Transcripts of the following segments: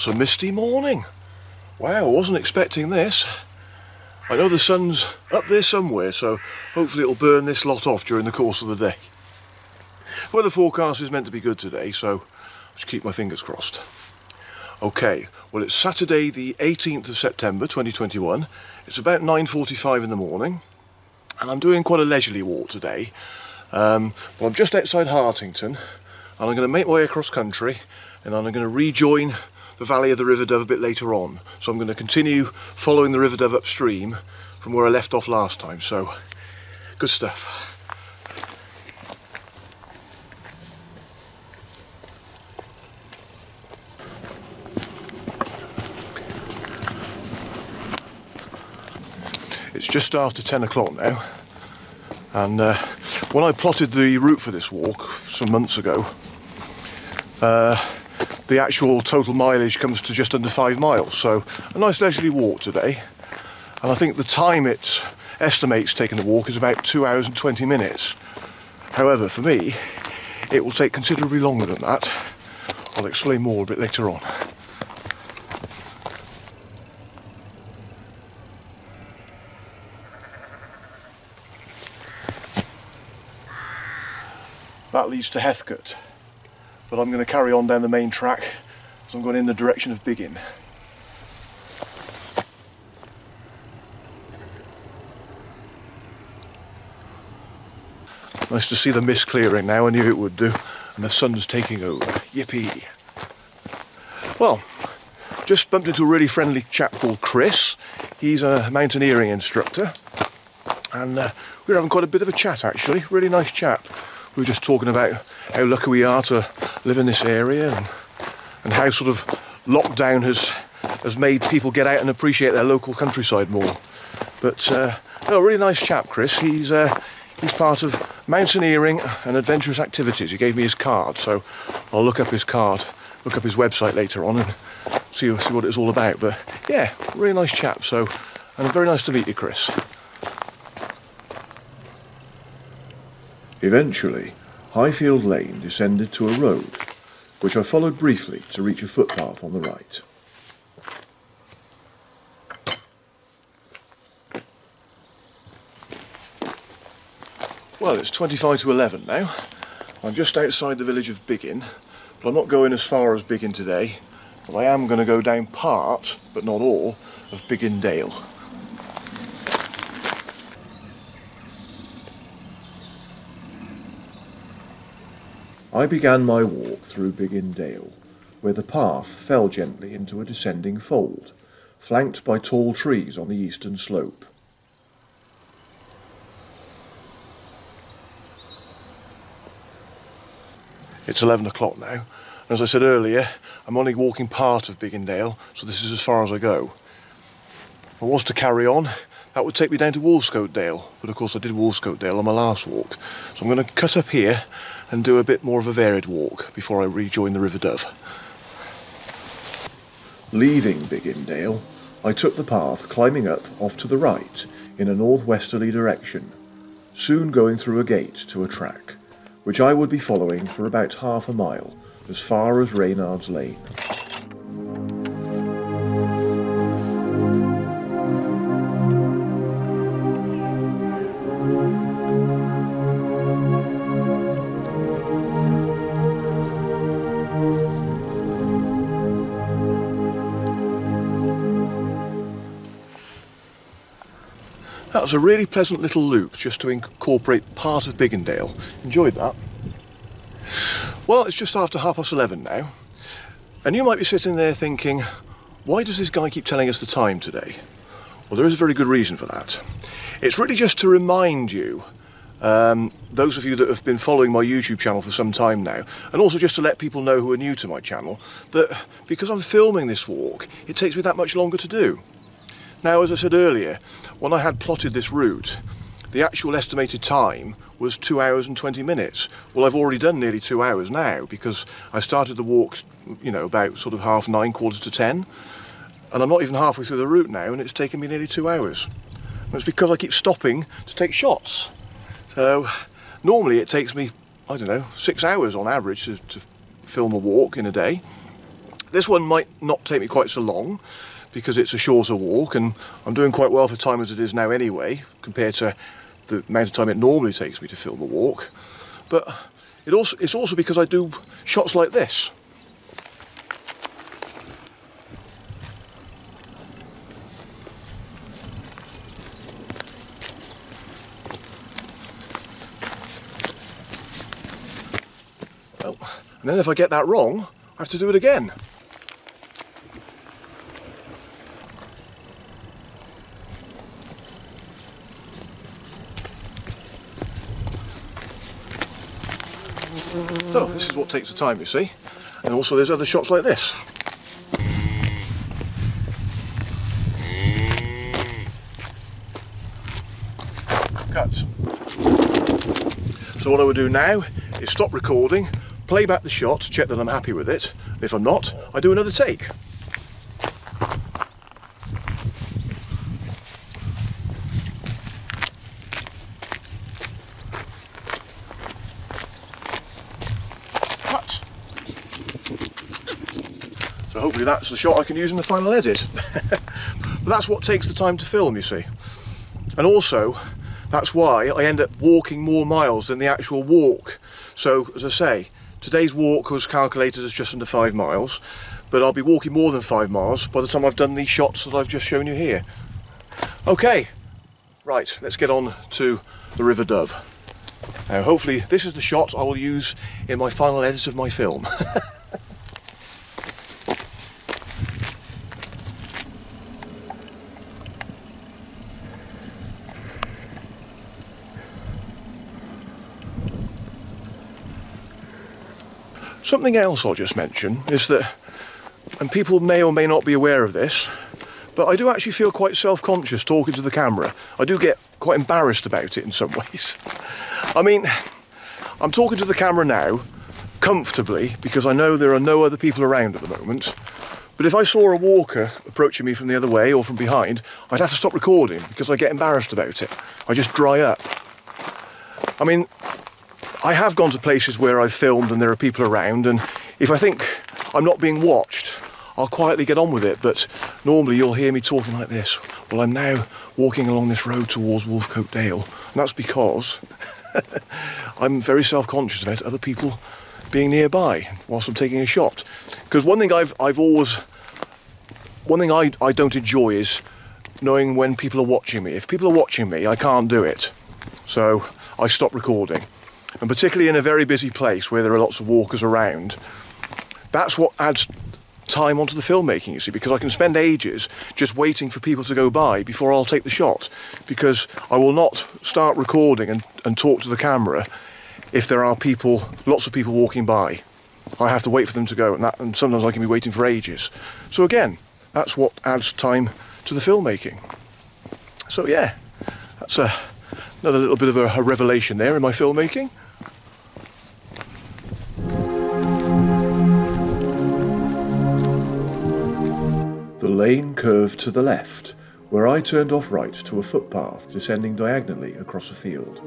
What a misty morning. Wow, I wasn't expecting this. I know the sun's up there somewhere, so hopefully it'll burn this lot off during the course of the day. Weather forecast is meant to be good today, so just keep my fingers crossed. Okay, well it's Saturday the 18th of September 2021. It's about 9.45 in the morning, and I'm doing quite a leisurely walk today. Um, but I'm just outside Hartington, and I'm going to make my way across country, and then I'm going to rejoin the valley of the River Dove a bit later on. So I'm going to continue following the River Dove upstream from where I left off last time. So, good stuff. It's just after 10 o'clock now and uh, when I plotted the route for this walk some months ago uh, the actual total mileage comes to just under five miles. So a nice leisurely walk today. And I think the time it estimates taking the walk is about two hours and 20 minutes. However, for me, it will take considerably longer than that. I'll explain more a bit later on. That leads to Heathcote but I'm going to carry on down the main track as I'm going in the direction of Biggin. Nice to see the mist clearing now, I knew it would do, and the sun's taking over. Yippee! Well, just bumped into a really friendly chap called Chris. He's a mountaineering instructor, and uh, we are having quite a bit of a chat actually. Really nice chap. We were just talking about how lucky we are to live in this area and, and how sort of lockdown has has made people get out and appreciate their local countryside more. But uh, no, really nice chap, Chris. He's uh, he's part of mountaineering and adventurous activities. He gave me his card, so I'll look up his card, look up his website later on, and see see what it's all about. But yeah, really nice chap. So, and very nice to meet you, Chris. Eventually, Highfield Lane descended to a road, which I followed briefly to reach a footpath on the right. Well, it's 25 to 11 now. I'm just outside the village of Biggin, but I'm not going as far as Biggin today. But I am going to go down part, but not all, of Biggin Dale. I began my walk through Biggin Dale, where the path fell gently into a descending fold, flanked by tall trees on the eastern slope. It's 11 o'clock now. And as I said earlier, I'm only walking part of Biggin Dale, so this is as far as I go. If I was to carry on, that would take me down to Wolfscote Dale, but of course I did Wolfscote Dale on my last walk. So I'm going to cut up here and do a bit more of a varied walk before I rejoin the River Dove. Leaving Biggin Dale, I took the path climbing up off to the right in a northwesterly direction, soon going through a gate to a track, which I would be following for about half a mile, as far as Reynard's Lane. Was a really pleasant little loop just to incorporate part of Biggin Dale. Enjoyed that. Well, it's just after half past 11 now. And you might be sitting there thinking, why does this guy keep telling us the time today? Well, there is a very good reason for that. It's really just to remind you, um, those of you that have been following my YouTube channel for some time now, and also just to let people know who are new to my channel, that because I'm filming this walk, it takes me that much longer to do. Now, as I said earlier, when I had plotted this route, the actual estimated time was two hours and 20 minutes. Well, I've already done nearly two hours now because I started the walk, you know, about sort of half nine, quarters to 10. And I'm not even halfway through the route now and it's taken me nearly two hours. And it's because I keep stopping to take shots. So normally it takes me, I don't know, six hours on average to, to film a walk in a day. this one might not take me quite so long because it's a shorter walk and I'm doing quite well for time as it is now anyway compared to the amount of time it normally takes me to film a walk. But it also, it's also because I do shots like this. And then if I get that wrong, I have to do it again. What takes the time, you see. And also there's other shots like this. Cut. So what I would do now is stop recording, play back the shot, check that I'm happy with it. If I'm not, I do another take. Cut. So hopefully that's the shot I can use in the final edit. but that's what takes the time to film, you see. And also, that's why I end up walking more miles than the actual walk. So, as I say, today's walk was calculated as just under five miles, but I'll be walking more than five miles by the time I've done these shots that I've just shown you here. Okay, right, let's get on to the River Dove. Now, hopefully this is the shot I will use in my final edit of my film. Something else I'll just mention is that, and people may or may not be aware of this, but I do actually feel quite self-conscious talking to the camera. I do get quite embarrassed about it in some ways. I mean, I'm talking to the camera now, comfortably, because I know there are no other people around at the moment. But if I saw a walker approaching me from the other way or from behind, I'd have to stop recording because I get embarrassed about it. I just dry up. I mean, I have gone to places where I've filmed and there are people around, and if I think I'm not being watched, I'll quietly get on with it. But normally you'll hear me talking like this. Well, I'm now walking along this road towards Wolfscote Dale, and that's because I'm very self-conscious about other people being nearby whilst I'm taking a shot. Because one thing I've I've always one thing I, I don't enjoy is knowing when people are watching me. If people are watching me, I can't do it. So I stop recording and particularly in a very busy place where there are lots of walkers around, that's what adds time onto the filmmaking, you see, because I can spend ages just waiting for people to go by before I'll take the shot, because I will not start recording and, and talk to the camera if there are people, lots of people walking by. I have to wait for them to go, and, that, and sometimes I can be waiting for ages. So again, that's what adds time to the filmmaking. So yeah, that's a, another little bit of a, a revelation there in my filmmaking. Lane curved to the left, where I turned off right to a footpath descending diagonally across a field.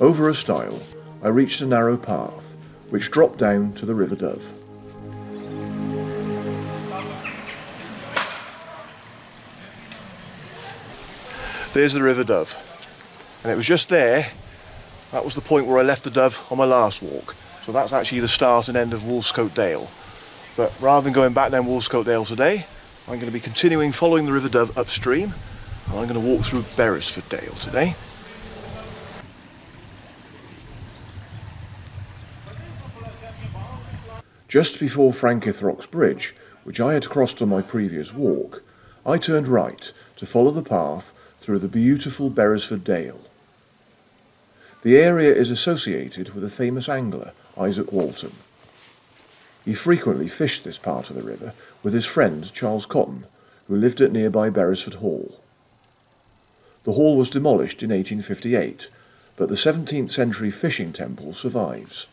Over a stile, I reached a narrow path, which dropped down to the River Dove. There's the River Dove. And it was just there, that was the point where I left the Dove on my last walk. So that's actually the start and end of Wolfscote Dale. But rather than going back down Wolfscote Dale today, I'm going to be continuing following the River Dove upstream. And I'm going to walk through Beresford Dale today. Just before Frank i' th' Rocks Bridge, which I had crossed on my previous walk, I turned right to follow the path through the beautiful Beresford Dale. The area is associated with a famous angler, Izaak Walton. He frequently fished this part of the river with his friend Charles Cotton, who lived at nearby Beresford Hall. The hall was demolished in 1858, but the 17th century fishing temple survives.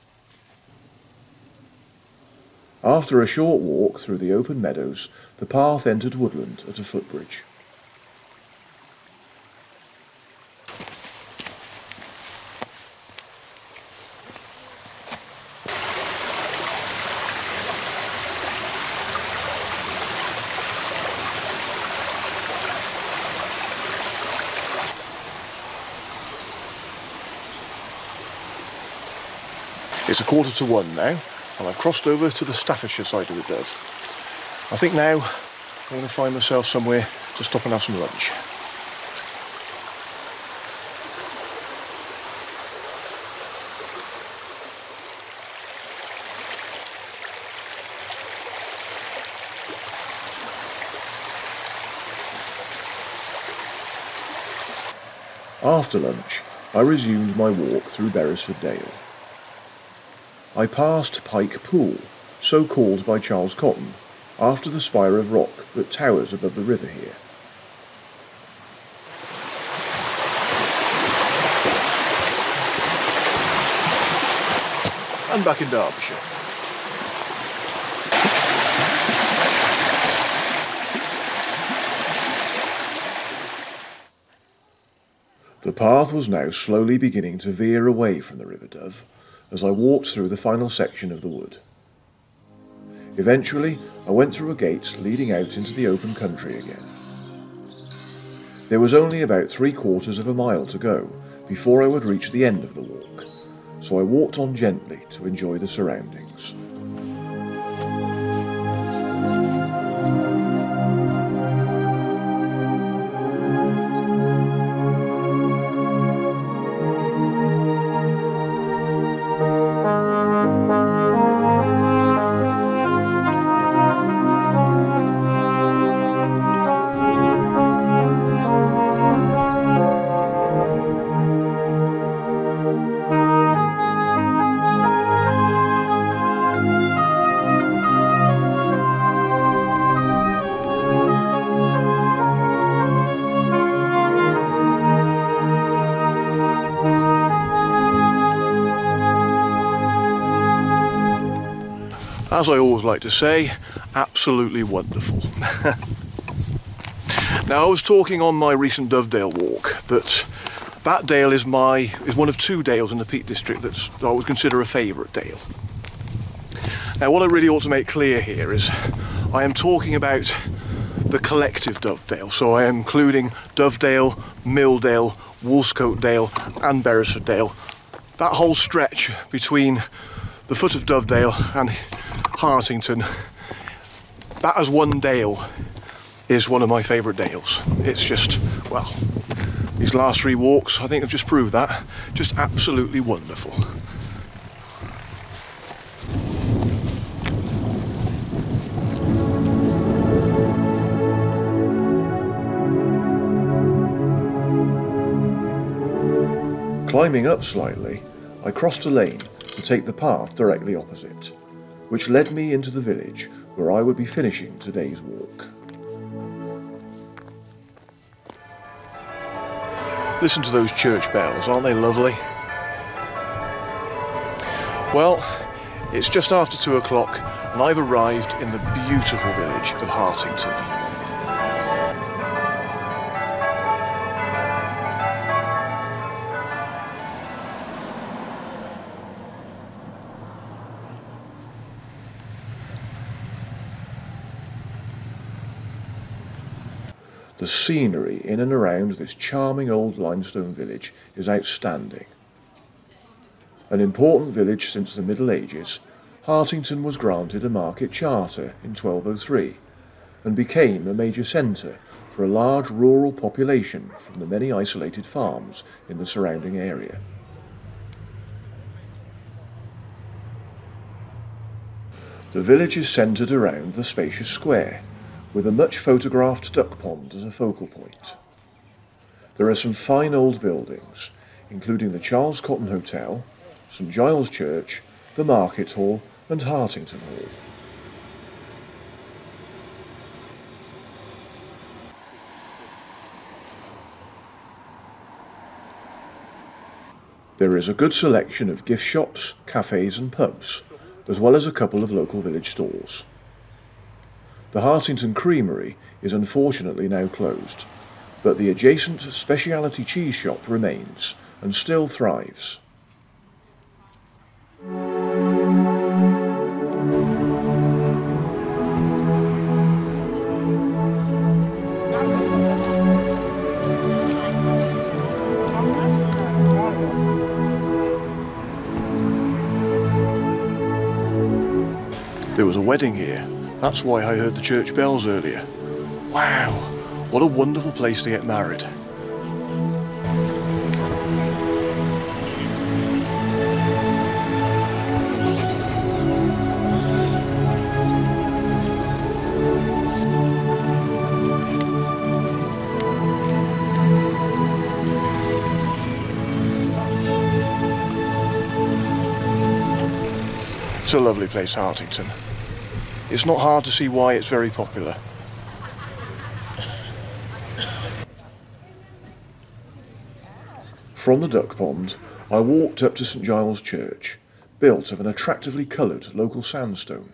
After a short walk through the open meadows, the path entered woodland at a footbridge. It's a quarter to one now, and I've crossed over to the Staffordshire side of the Dove. I think now I'm going to find myself somewhere to stop and have some lunch. After lunch, I resumed my walk through Beresford Dale. I passed Pike Pool, so called by Charles Cotton, after the spire of rock that towers above the river here. And back in Derbyshire. The path was now slowly beginning to veer away from the River Dove as I walked through the final section of the wood. Eventually, I went through a gate leading out into the open country again. There was only about three quarters of a mile to go before I would reach the end of the walk, so I walked on gently to enjoy the surroundings. As I always like to say, absolutely wonderful. now I was talking on my recent Dovedale walk that that dale is my is one of two dales in the Peak District that I would consider a favourite dale. Now what I really ought to make clear here is I am talking about the collective Dovedale, so I am including Dovedale, Milldale, Wolfscote Dale and Beresford Dale. That whole stretch between the foot of Dovedale and Hartington. That as one dale is one of my favourite dales. It's just, well, these last three walks I think have just proved that. Just absolutely wonderful. Climbing up slightly, I crossed a lane to take the path directly opposite which led me into the village where I would be finishing today's walk. Listen to those church bells, aren't they lovely? Well, it's just after two o'clock and I've arrived in the beautiful village of Hartington. Scenery in and around this charming old limestone village is outstanding. An important village since the Middle Ages, Hartington was granted a market charter in 1203 and became a major centre for a large rural population from the many isolated farms in the surrounding area. The village is centred around the spacious square with a much photographed duck pond as a focal point. There are some fine old buildings, including the Charles Cotton Hotel, St Giles Church, the Market Hall and Hartington Hall. There is a good selection of gift shops, cafes and pubs, as well as a couple of local village stores. The Hartington Creamery is unfortunately now closed, but the adjacent specialty cheese shop remains and still thrives. There was a wedding here. That's why I heard the church bells earlier. Wow, what a wonderful place to get married. It's a lovely place, Hartington. It's not hard to see why it's very popular. From the duck pond, I walked up to St Giles Church, built of an attractively coloured local sandstone.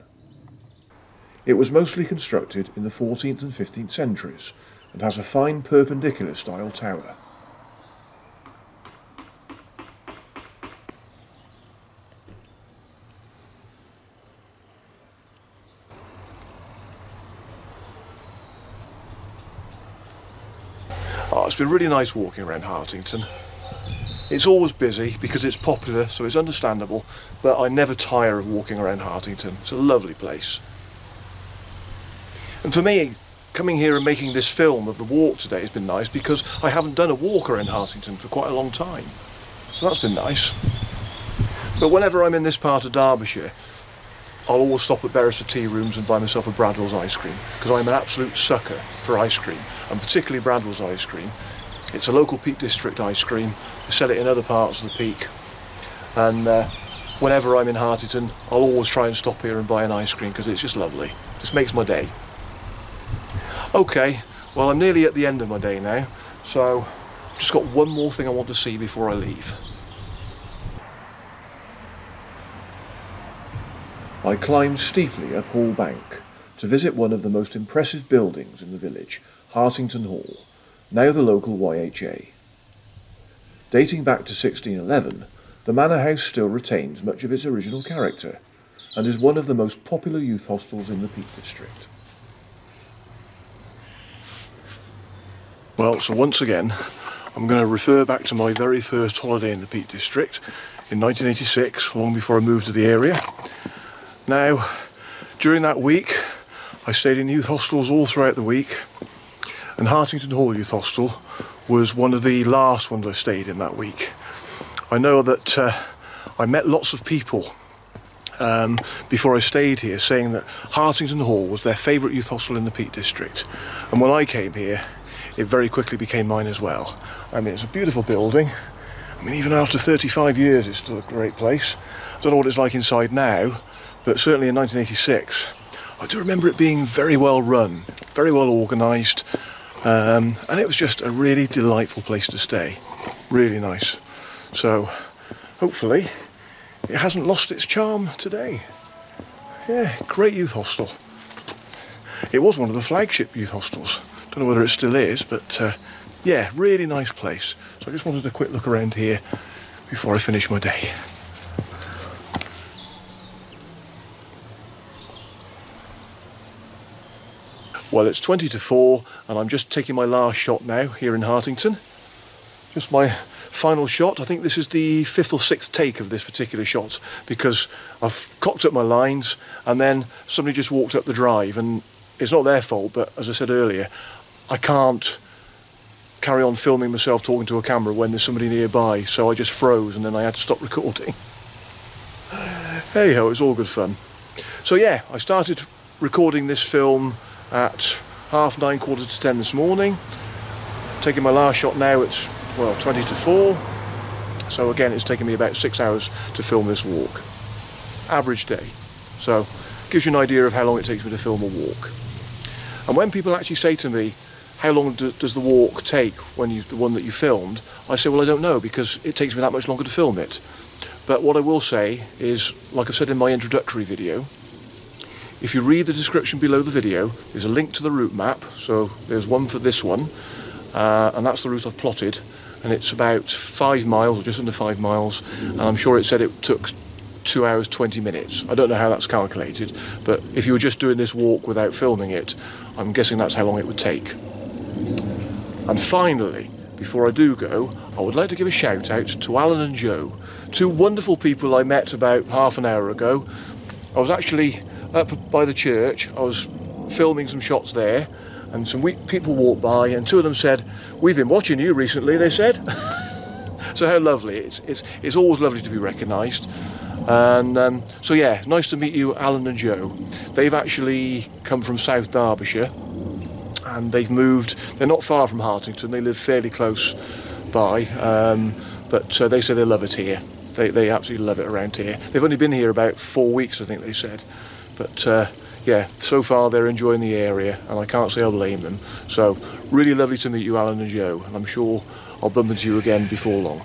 It was mostly constructed in the 14th and 15th centuries and has a fine perpendicular style tower. It's been really nice walking around Hartington. It's always busy because it's popular, so it's understandable, but I never tire of walking around Hartington. It's a lovely place. And for me, coming here and making this film of the walk today has been nice because I haven't done a walk around Hartington for quite a long time. So that's been nice. But whenever I'm in this part of Derbyshire, I'll always stop at Beresford Tea Rooms and buy myself a Bradwell's ice cream because I'm an absolute sucker for ice cream and particularly Bradwell's ice cream. It's a local Peak District ice cream. They sell it in other parts of the Peak. And uh, whenever I'm in Hartington, I'll always try and stop here and buy an ice cream because it's just lovely. Just makes my day. Okay, well I'm nearly at the end of my day now, so I've just got one more thing I want to see before I leave. I climbed steeply up Hall Bank to visit one of the most impressive buildings in the village, Hartington Hall, now the local YHA. Dating back to 1611, the manor house still retains much of its original character and is one of the most popular youth hostels in the Peak District. Well, so once again, I'm going to refer back to my very first holiday in the Peak District in 1986, long before I moved to the area. Now, during that week, I stayed in youth hostels all throughout the week, and Hartington Hall Youth Hostel was one of the last ones I stayed in that week. I know that uh, I met lots of people um, before I stayed here saying that Hartington Hall was their favourite youth hostel in the Peak District. And when I came here, it very quickly became mine as well. I mean, it's a beautiful building. I mean, even after 35 years, it's still a great place. I don't know what it's like inside now, but certainly in 1986, I do remember it being very well run, very well organised, um, and it was just a really delightful place to stay. Really nice. So, hopefully, it hasn't lost its charm today. Yeah, great youth hostel. It was one of the flagship youth hostels. Don't know whether it still is, but uh, yeah, really nice place. So I just wanted a quick look around here before I finish my day. Well, it's 20 to 4, and I'm just taking my last shot now here in Hartington. Just my final shot. I think this is the fifth or sixth take of this particular shot because I've cocked up my lines and then somebody just walked up the drive, and it's not their fault, but as I said earlier, I can't carry on filming myself talking to a camera when there's somebody nearby, so I just froze and then I had to stop recording. hey ho, it was all good fun. So yeah, I started recording this film at half nine, quarter to ten this morning. Taking my last shot now, it's well 20 to 4. So again, it's taken me about six hours to film this walk. Average day. So gives you an idea of how long it takes me to film a walk. And when people actually say to me, how long do, does the walk take when you the one that you filmed? I say, well, I don't know because it takes me that much longer to film it. But what I will say is, like I said in my introductory video, if you read the description below the video, there's a link to the route map. So there's one for this one, uh, and that's the route I've plotted. And it's about five miles, or just under five miles. And I'm sure it said it took two hours 20 minutes. I don't know how that's calculated, but if you were just doing this walk without filming it, I'm guessing that's how long it would take. And finally, before I do go, I would like to give a shout out to Alan and Joe, two wonderful people I met about half an hour ago. I was actually up by the church. I was filming some shots there, and some people walked by, and two of them said, "We've been watching you recently." They said. so how lovely! It's it's it's always lovely to be recognised. And um, so yeah, nice to meet you, Alan and Joe. They've actually come from South Derbyshire, and they've moved. They're not far from Hartington. They live fairly close by, um, but uh, they say they love it here. They, they absolutely love it around here. They've only been here about four weeks, I think they said. But uh, yeah, so far they're enjoying the area, and I can't say I'll blame them. So really lovely to meet you, Alan and Joe, and I'm sure I'll bump into you again before long.